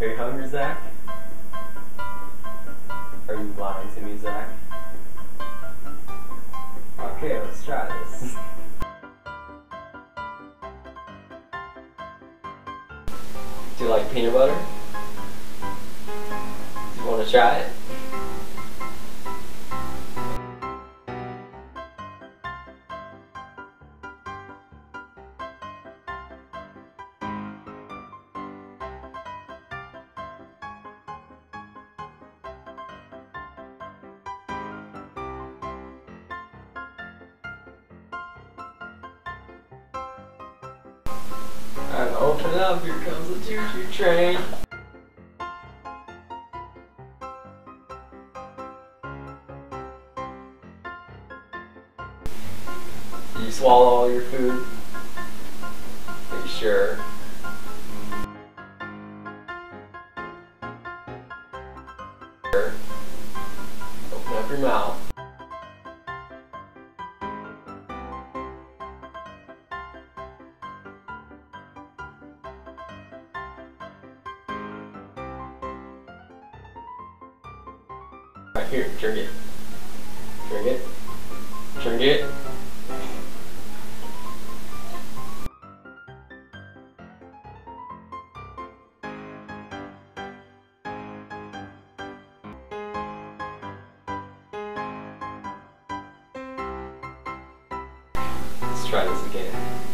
Are you hungry, Zach? Are you lying to me, Zach? Okay, let's try this. Do you like peanut butter? Do you want to try it? Open up. Here comes the choo-choo train. Did you swallow all your food? Are you? Sure. Open up your mouth. Here, drink it. Drink it. Drink it. Let's try this again.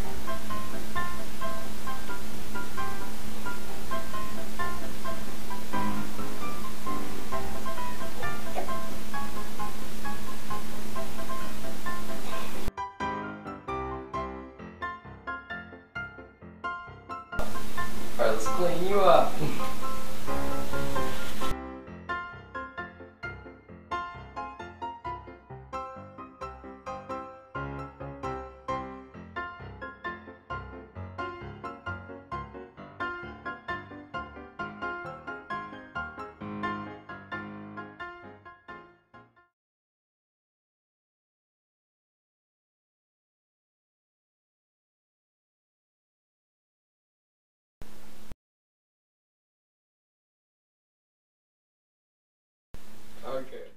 Alright, let's clean you up. Okay.